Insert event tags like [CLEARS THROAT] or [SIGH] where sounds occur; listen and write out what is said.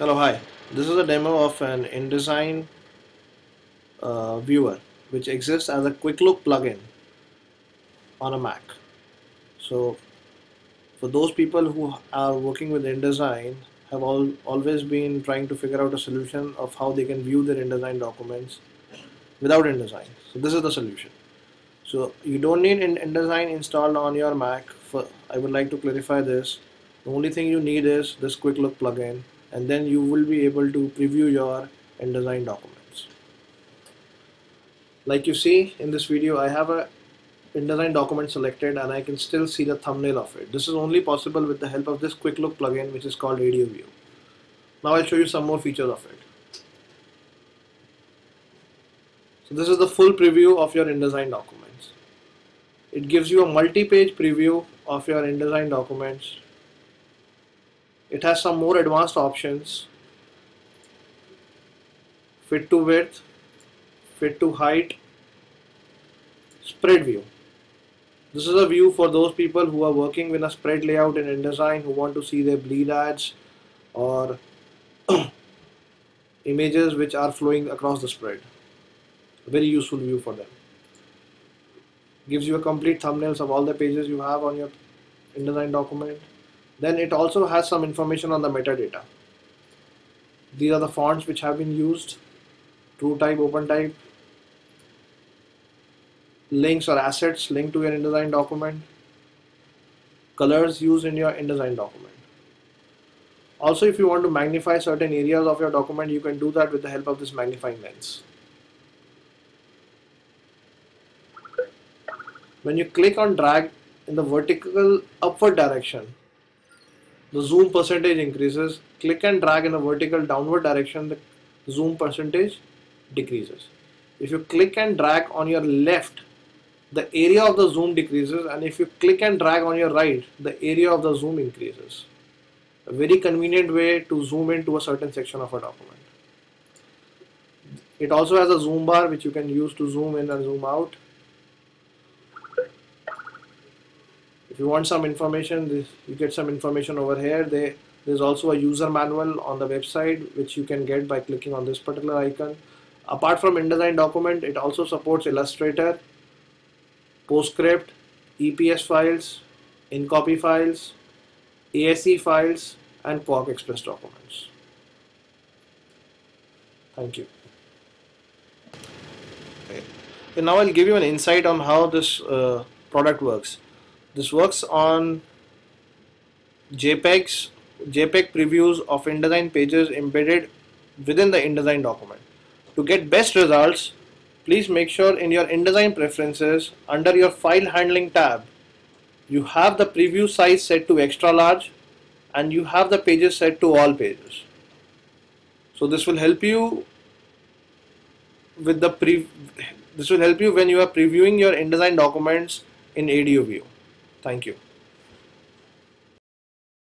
Hello, hi. This is a demo of an InDesign uh, viewer which exists as a quick look plugin on a Mac. So for those people who are working with InDesign have all, always been trying to figure out a solution of how they can view their InDesign documents without InDesign. So this is the solution. So you don't need InDesign installed on your Mac. For, I would like to clarify this. The only thing you need is this quick look plugin and then you will be able to preview your InDesign documents. Like you see in this video, I have a InDesign document selected and I can still see the thumbnail of it. This is only possible with the help of this quick look plugin which is called ADOView. Now I'll show you some more features of it. So this is the full preview of your InDesign documents. It gives you a multi-page preview of your InDesign documents it has some more advanced options. Fit to width fit to height spread view. This is a view for those people who are working with a spread layout in InDesign who want to see their bleed ads or [CLEARS THROAT] images which are flowing across the spread. A very useful view for them. Gives you a complete thumbnails of all the pages you have on your InDesign document then it also has some information on the metadata. These are the fonts which have been used, true type, open type, links or assets linked to your InDesign document, colors used in your InDesign document. Also, if you want to magnify certain areas of your document, you can do that with the help of this magnifying lens. When you click on drag in the vertical upward direction, the zoom percentage increases. Click and drag in a vertical downward direction, the zoom percentage decreases. If you click and drag on your left, the area of the zoom decreases and if you click and drag on your right, the area of the zoom increases. A very convenient way to zoom into a certain section of a document. It also has a zoom bar which you can use to zoom in and zoom out. You want some information you get some information over here. They, there's also a user manual on the website which you can get by clicking on this particular icon. Apart from InDesign document it also supports Illustrator PostScript EPS files InCopy files ASCII files and QuarkXPress documents. Thank you. Okay. and now I'll give you an insight on how this uh, product works this works on JPEGs, JPEG previews of InDesign pages embedded within the InDesign document. To get best results, please make sure in your InDesign preferences under your file handling tab, you have the preview size set to extra large and you have the pages set to all pages. So this will help you with the pre this will help you when you are previewing your InDesign documents in ADOView. Thank you.